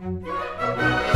Música